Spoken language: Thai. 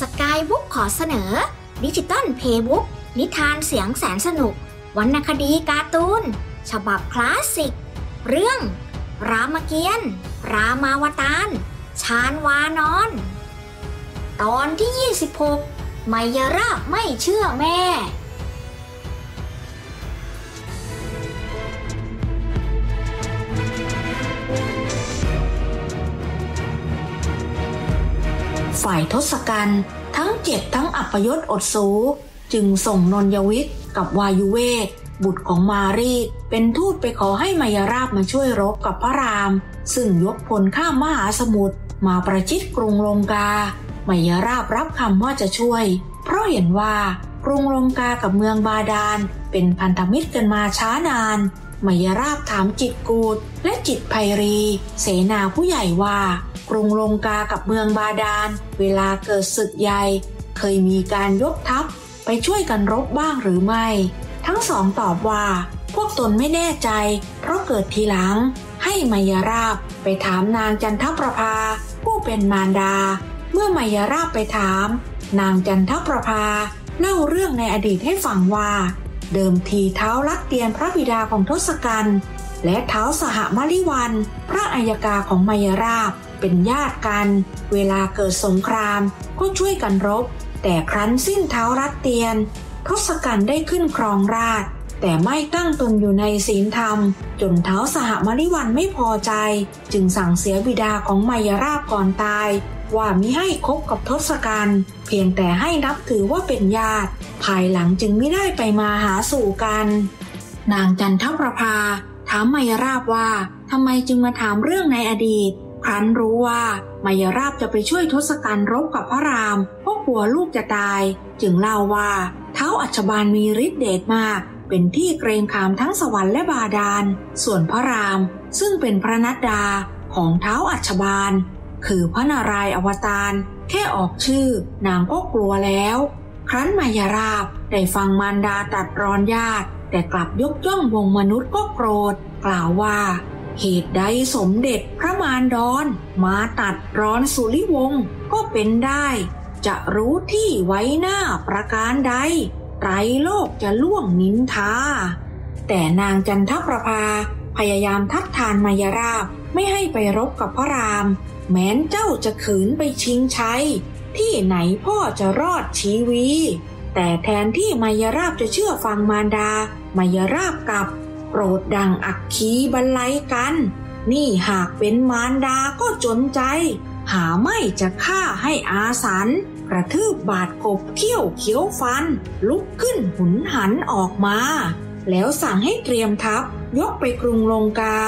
สกายบุ๊กขอเสนอ ดิจิตอลเพย์บุ๊กนิทานเสียงแสนสนุก วรรณคดีการ์ตูน ฉบับคลาสสิก เรื่อง รามเกียรติ์รามาวตารชาญวานอน ตอนที่ 26 ไมยราบไม่เชื่อแม่ ฝ่ายทศกัณฐ์ทั้งเจ็บทั้งอัปยศอดสู จึงส่งนนยวิทย์กับวายุเวกบุตรของมารีเป็นทูตไปขอให้มายราบมาช่วยรบกับพระราม ซึ่งยกพลข้ามมหาสมุทรมาประชิดกรุงลงกามายราบรับคำว่าจะช่วย เพราะเห็นว่ากรุงลงกากับเมืองบาดาล เป็นพันธมิตรกันมาช้านานมายราบถามจิตกูดและจิตไพรี เสนาผู้ใหญ่ว่า กรุงลงกากับเมืองบาดาล เวลาเกิดศึกใหญ่ เคยมีการยกทัพไปช่วยกันรบบ้างหรือไม่ ทั้งสองตอบว่า พวกตนไม่แน่ใจ เพราะเกิดทีหลัง ให้มายราบไปถามนางจันทประภา ผู้เป็นมารดา เมื่อมายราบไปถาม นางจันทประภาเล่าเรื่องในอดีตให้ฟังว่า เดิมทีเท้ารักเตียนพระบิดาของทศกัณฐ์และเท้าสหมริวัน พระอัยกาของมายราบ เป็นญาติกัน เวลาเกิดสงครามก็ช่วยกันรบ แต่ครั้นสิ้นเท้ารัดเตียนทศกัณฐ์ได้ขึ้นครองราชแต่ไม่ตั้งตนอยู่ในศีลธรรม จนเท้าสหมริวันไม่พอใจ จึงสั่งเสียบิดาของมายราบก่อนตาย ว่ามิให้คบกับทศกัณฐ์เพียงแต่ให้นับถือว่าเป็นญาติ ภายหลังจึงไม่ได้ไปมาหาสู่กัน นางจันทประภา ถามมายราบว่าทำไมจึงมาถามเรื่องในอดีต ครั้นรู้ว่ามายราบจะไปช่วยทศกัณฐ์รบกับพระรามเพราะกลัวลูกจะตาย จึงเล่าว่าเท้าอัชบาลมีฤทธิ์เดชมาก เป็นที่เกรงขามทั้งสวรรค์และบาดาล ส่วนพระราม ซึ่งเป็นพระนัดดาของเท้าอัชบาลคือพระนารายณ์อวตารแค่ออกชื่อนางก็กลัวแล้ว ครั้นมายราบได้ฟังมารดาตัดรอนญาติ แต่กลับยกย่องวงมนุษย์ก็โกรธ กล่าวว่า เหตุใดสมเด็จพระมารดอนมาตัดร้อนสุริวงศ์ก็เป็นได้ จะรู้ที่ไว้หน้าประการใดไตรโลกจะล่วงนินทา แต่นางจันทประภาพยายามทัดทานมายราบไม่ให้ไปรบกับพระราม แม้นเจ้าจะขืนไปชิงชัย ที่ไหนพ่อจะรอดชีวี แต่แทนที่มายราบจะเชื่อฟังมารดา มายราบกลับ โกรธดังอักคีบรรลัยกัน นี่หากเป็นมารดาก็จนใจ หาไม่จะฆ่าให้อาสัน กระทืบบาดกบเขี้ยวเขียวฟัน ลุกขึ้นหุนหันออกมา แล้วสั่งให้เตรียมทัพยกไปกรุงลงกา